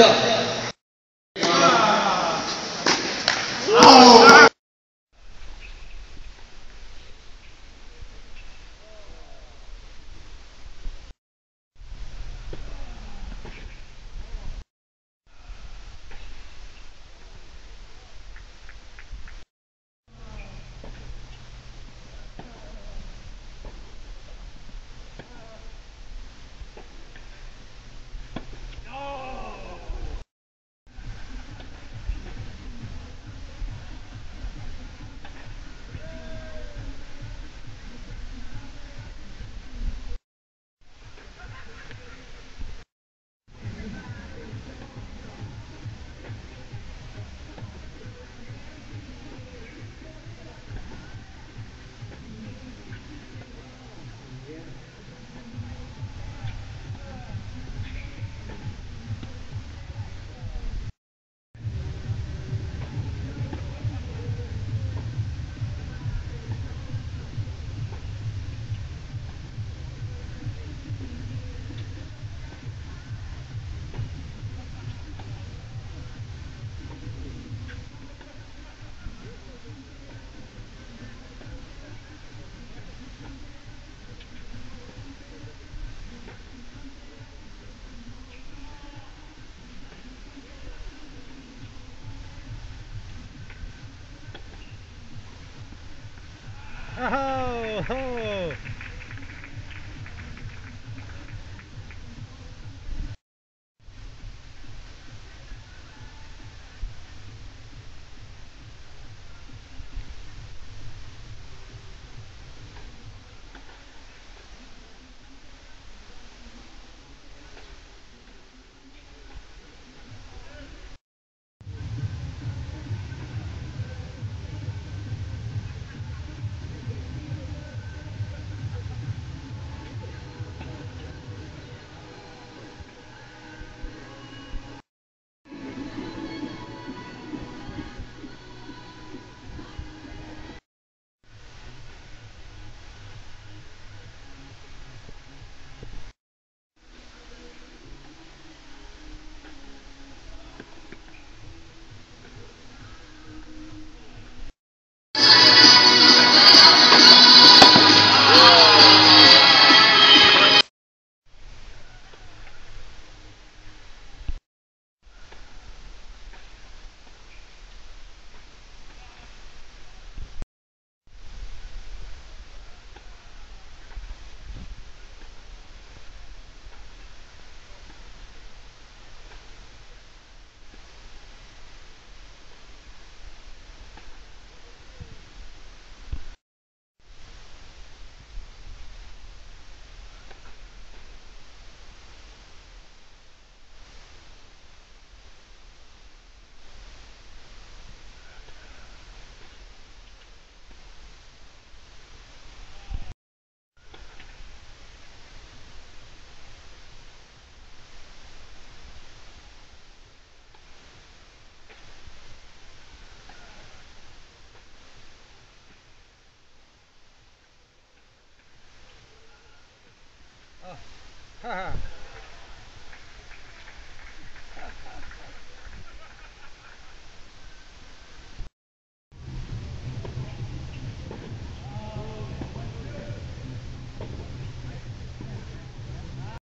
할렐루야. Oh, oh. Ha ha.